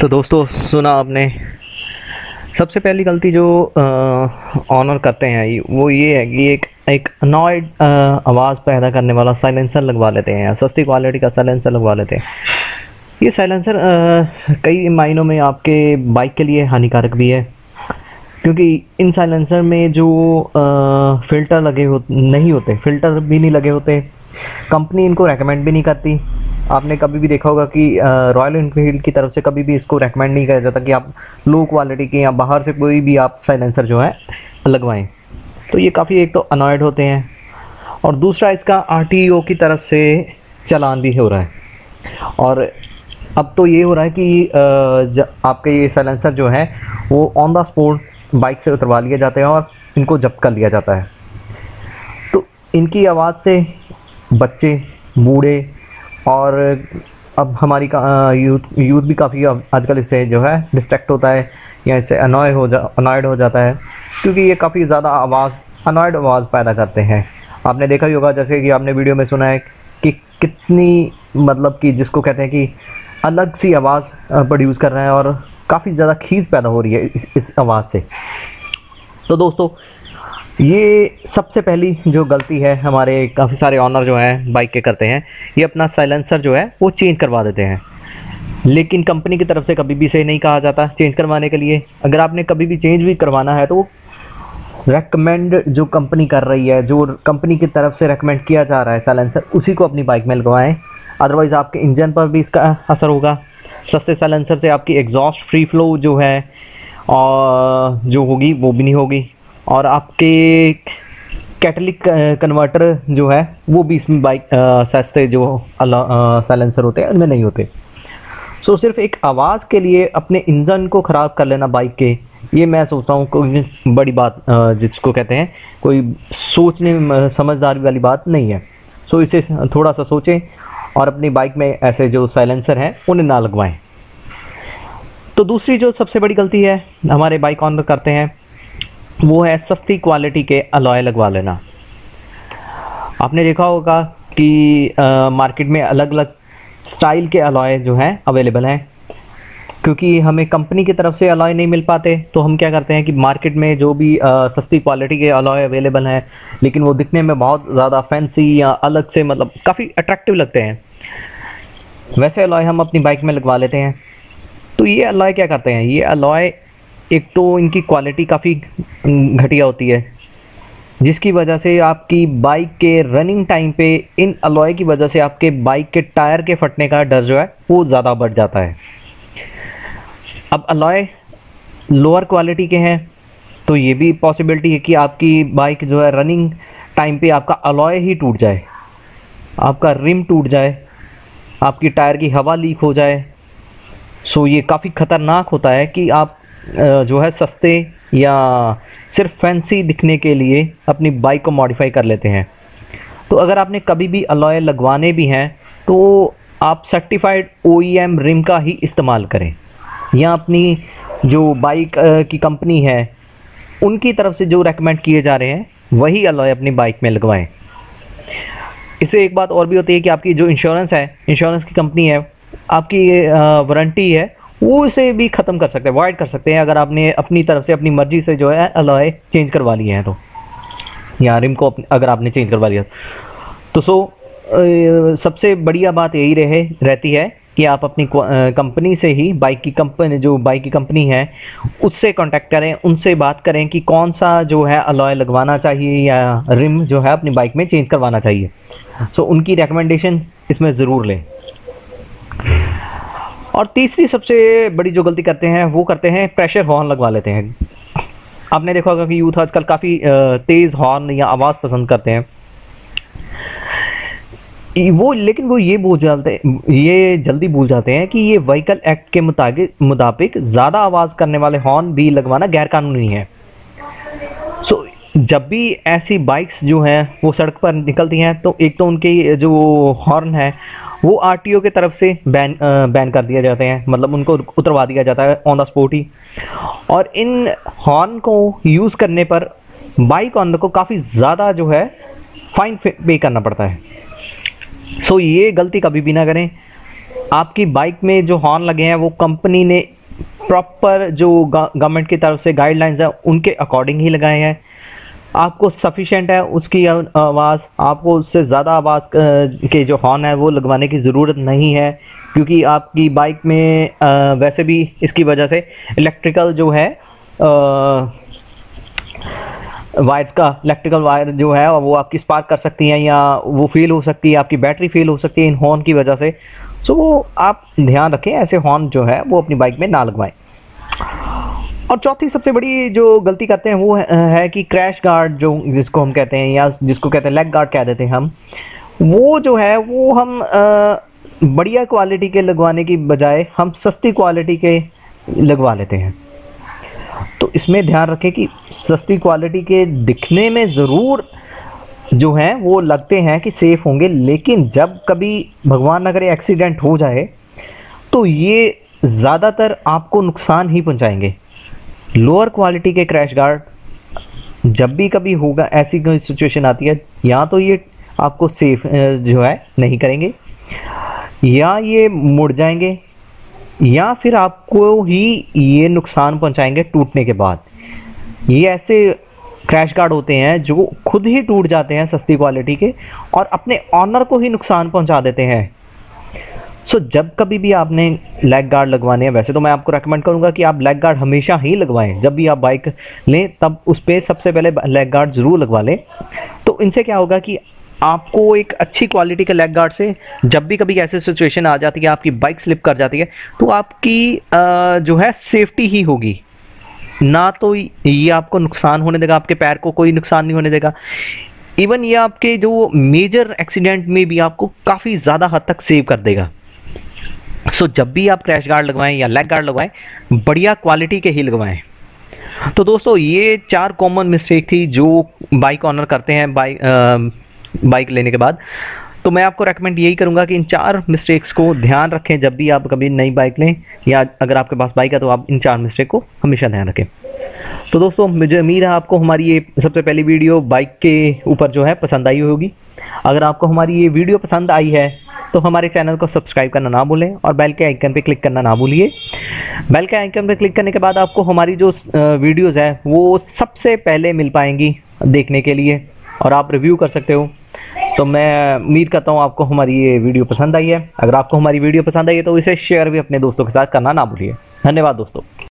तो दोस्तों सुना आपने। सबसे पहली गलती जो ऑनर करते हैं वो ये है कि एक एक अनॉयड आवाज़ पैदा करने वाला साइलेंसर लगवा लेते हैं सस्ती क्वालिटी का साइलेंसर लगवा लेते हैं। ये साइलेंसर कई मायनों में आपके बाइक के लिए हानिकारक भी है क्योंकि इन साइलेंसर में जो आ, फ़िल्टर लगे हो नहीं होते फ़िल्टर भी नहीं लगे होते कंपनी इनको रेकमेंड भी नहीं करती। आपने कभी भी देखा होगा कि रॉयल इनफील्ड की तरफ़ से कभी भी इसको रेकमेंड नहीं किया जाता कि आप लो क्वालिटी के या बाहर से कोई भी आप साइलेंसर जो है, लगवाएँ। तो ये काफ़ी एक तो अनॉयड होते हैं। और दूसरा इसका आरटीओ की तरफ़ से चलान भी हो रहा है। और अब तो ये हो रहा है कि आपके ये साइलेंसर जो है, वो ऑन द स्पॉट बाइक से उतरवा लिए जाते हैं और इनको जब्त कर लिया जाता है। तो इनकी आवाज़ से बच्चे, बूढ़े और अब हमारी यूथ यूथ भी काफ़ी आजकल इससे जो है डिस्ट्रैक्ट होता है या इससे अनॉय हो जा अनॉयड हो जाता है क्योंकि ये काफ़ी ज़्यादा आवाज़ अनॉयड आवाज़ पैदा करते हैं। आपने देखा ही होगा जैसे कि आपने वीडियो में सुना है कि कितनी मतलब कि जिसको कहते हैं कि अलग सी आवाज़ प्रोड्यूस कर रहे हैं और काफ़ी ज़्यादा खींच पैदा हो रही है इस इस आवाज़ से। तो दोस्तों ये सबसे पहली जो गलती है, हमारे काफ़ी सारे ऑनर जो हैं बाइक के करते हैं, ये अपना साइलेंसर जो है, वो चेंज करवा देते हैं। लेकिन कंपनी की तरफ़ से कभी भी सही नहीं कहा जाता चेंज करवाने के लिए। अगर आपने कभी भी चेंज भी करवाना है तो रेकमेंड जो कंपनी कर रही है, जो कंपनी की तरफ़ से रेकमेंड किया जा रहा है साइलेंसर उसी को अपनी बाइक में लगवाएँ। अदरवाइज़ आपके इंजन पर भी इसका असर होगा। सस्ते साइलेंसर से आपकी एग्जॉस्ट फ्री फ्लो जो है, और जो होगी, वो भी नहीं होगी। और आपके कैटलिक कन्वर्टर जो है, वो भी इसमें बाइक सस्ते जो साइलेंसर होते हैं, उनमें नहीं होते। सो सिर्फ़ एक आवाज़ के लिए अपने इंजन को ख़राब कर लेना बाइक के, ये मैं सोचता हूँ कोई बड़ी बात जिसको कहते हैं, कोई सोचने समझदारी वाली बात नहीं है। सो इसे थोड़ा सा सोचें और अपनी बाइक में ऐसे जो साइलेंसर हैं, उन्हें ना लगवाएँ। तो दूसरी जो सबसे बड़ी गलती है, हमारे बाइक ऑनर करते हैं वो है सस्ती क्वालिटी के अलॉय लगवा लेना। आपने देखा होगा कि आ, मार्केट में अलग अलग स्टाइल के अलॉय जो हैं अवेलेबल हैं। क्योंकि हमें कंपनी की तरफ़ से अलॉय नहीं मिल पाते तो हम क्या करते हैं कि मार्केट में जो भी अ, सस्ती क्वालिटी के अलॉय अवेलेबल हैं लेकिन वो दिखने में बहुत ज़्यादा फैंसी या अलग से मतलब काफ़ी अट्रैक्टिव लगते हैं। वैसे अलॉय हम अपनी बाइक में लगवा लेते हैं। तो ये अलॉय क्या करते हैं? ये अलॉय एक तो इनकी क्वालिटी काफ़ी घटिया होती है, जिसकी वजह से आपकी बाइक के रनिंग टाइम पे, इन अलॉय की वजह से आपके बाइक के टायर के फटने का डर जो है, वो ज़्यादा बढ़ जाता है। अब अलॉय लोअर क्वालिटी के हैं तो ये भी पॉसिबिलिटी है कि आपकी बाइक जो है रनिंग टाइम पे आपका अलॉय ही टूट जाए, आपका रिम टूट जाए, आपकी टायर की हवा लीक हो जाए। सो ये काफ़ी ख़तरनाक होता है कि आप जो है सस्ते या सिर्फ़ फैंसी दिखने के लिए अपनी बाइक को मॉडिफाई कर लेते हैं। तो अगर आपने कभी भी अलॉय लगवाने भी हैं तो आप सर्टिफाइड ओईएम रिम का ही इस्तेमाल करें। या अपनी जो बाइक की कंपनी है, उनकी तरफ़ से जो रेकमेंड किए जा रहे हैं, वही अलॉय अपनी बाइक में लगवाएँ। इससे एक बात और भी होती है कि आपकी जो इंश्योरेंस है इंश्योरेंस की कंपनी है, आपकी वारंटी है वो इसे भी ख़त्म कर सकते हैं वाइड कर सकते हैं, अगर आपने अपनी तरफ़ से, अपनी मर्ज़ी से जो है अलॉय चेंज करवा लिए हैं तो। या रिम को अगर आपने चेंज करवा लिया। तो सो सबसे बढ़िया बात यही रहे, रहती है कि आप अपनी कंपनी से ही बाइक की कंपनी जो बाइक की कंपनी है, उससे कांटेक्ट करें, उनसे बात करें कि कौन सा जो है अलॉय लगवाना चाहिए या रिम जो है अपनी बाइक में चेंज करवाना चाहिए। सो उनकी रिकमेंडेशन इसमें ज़रूर लें। और तीसरी सबसे बड़ी जो गलती करते हैं वो करते हैं प्रेशर हॉर्न लगवा लेते हैं। आपने देखा होगा कि यूथ आजकल काफ़ी तेज़ हॉर्न या आवाज़ पसंद करते हैं। वो लेकिन वो ये भूल जाते ये जल्दी भूल जाते हैं कि ये व्हीकल एक्ट के मुताबिक मुताबिक ज़्यादा आवाज़ करने वाले हॉर्न भी लगवाना गैरकानूनी है। सो so, जब भी ऐसी बाइक्स जो हैं वो सड़क पर निकलती हैं तो एक तो उनके जो हॉर्न है वो आरटीओ की तरफ़ से बैन बैन कर दिया जाते हैं। मतलब उनको उतरवा दिया जाता है ऑन द स्पॉट ही। और इन हॉर्न को यूज़ करने पर बाइक ऑनर को काफ़ी ज़्यादा जो है फाइन पे करना पड़ता है। सो so, ये गलती कभी भी ना करें। आपकी बाइक में जो हॉर्न लगे हैं वो कंपनी ने प्रॉपर जो गवर्नमेंट की तरफ़ से गाइडलाइंस है उनके अकॉर्डिंग ही लगाए हैं। आपको सफिशेंट है, उसकी आवाज़, आपको उससे ज़्यादा आवाज़ के जो हॉर्न है, वो लगवाने की ज़रूरत नहीं है, क्योंकि आपकी बाइक में वैसे भी इसकी वजह से इलेक्ट्रिकल जो है वायर्स का इलेक्ट्रिकल वायर जो है, वो आपकी स्पार्क कर सकती हैं या वो फेल हो सकती है, आपकी बैटरी फेल हो सकती है इन हॉर्न की वजह से। सो वो आप ध्यान रखें, ऐसे हॉर्न जो है, वो अपनी बाइक में ना लगवाएँ। और चौथी सबसे बड़ी जो गलती करते हैं वो है, कि क्रैश गार्ड जो जिसको हम कहते हैं या जिसको कहते हैं लेग गार्ड कह देते हैं हम वो जो है वो हम बढ़िया क्वालिटी के लगवाने की बजाय हम सस्ती क्वालिटी के लगवा लेते हैं। तो इसमें ध्यान रखें कि सस्ती क्वालिटी के दिखने में ज़रूर जो हैं वो लगते हैं कि सेफ़ होंगे लेकिन जब कभी भगवान न करे एक्सीडेंट हो जाए तो ये ज़्यादातर आपको नुकसान ही पहुंचाएँगे। लोअर क्वालिटी के क्रैश गार्ड जब भी कभी होगा, ऐसी कोई सिचुएशन आती है, या तो ये आपको सेफ़ जो है, नहीं करेंगे, या ये मुड़ जाएँगे, या फिर आपको ही ये नुकसान पहुंचाएँगे टूटने के बाद। ये ऐसे क्रैश गार्ड होते हैं जो खुद ही टूट जाते हैं सस्ती क्वालिटी के और अपने ऑनर को ही नुकसान पहुँचा देते हैं। सो so, जब कभी भी आपने लेग गार्ड लगवाने हैं वैसे तो मैं आपको रेकमेंड करूँगा कि आप लेग गार्ड हमेशा ही लगवाएँ। जब भी आप बाइक लें तब उस पर सबसे पहले लेग गार्ड ज़रूर लगवा लें। तो इनसे क्या होगा कि आपको एक अच्छी क्वालिटी के लेग गार्ड से जब भी कभी ऐसी सिचुएशन आ जाती है आपकी बाइक स्लिप कर जाती है तो आपकी जो है सेफ्टी ही होगी। ना तो ये आपको नुकसान होने देगा आपके पैर को कोई नुकसान नहीं होने देगा। इवन ये आपके जो मेजर एक्सीडेंट में भी आपको काफ़ी ज़्यादा हद तक सेव कर देगा। सो so, जब भी आप क्रैश गार्ड लगवाएँ या लेग गार्ड लगवाएँ बढ़िया क्वालिटी के ही लगवाएँ। तो दोस्तों ये चार कॉमन मिस्टेक थी जो बाइक ऑनर करते हैं बाइक बाइक लेने के बाद। तो मैं आपको रेकमेंड यही करूँगा कि इन चार मिस्टेक्स को ध्यान रखें जब भी आप कभी नई बाइक लें या अगर आपके पास बाइक है तो आप इन चार मिस्टेक को हमेशा ध्यान रखें। तो दोस्तों मुझे उम्मीद है आपको हमारी ये सबसे पहली वीडियो बाइक के ऊपर जो है पसंद आई होगी। अगर आपको हमारी ये वीडियो पसंद आई है तो हमारे चैनल को सब्सक्राइब करना ना भूलें और बेल के आइकन पर क्लिक करना ना भूलिए। बेल के आइकन पर क्लिक करने के बाद आपको हमारी जो वीडियोज़ है, वो सबसे पहले मिल पाएँगी देखने के लिए और आप रिव्यू कर सकते हो। तो मैं उम्मीद करता हूँ आपको हमारी ये वीडियो पसंद आई है। अगर आपको हमारी वीडियो पसंद आई है तो इसे शेयर भी अपने दोस्तों के साथ करना ना भूलिए। धन्यवाद दोस्तों।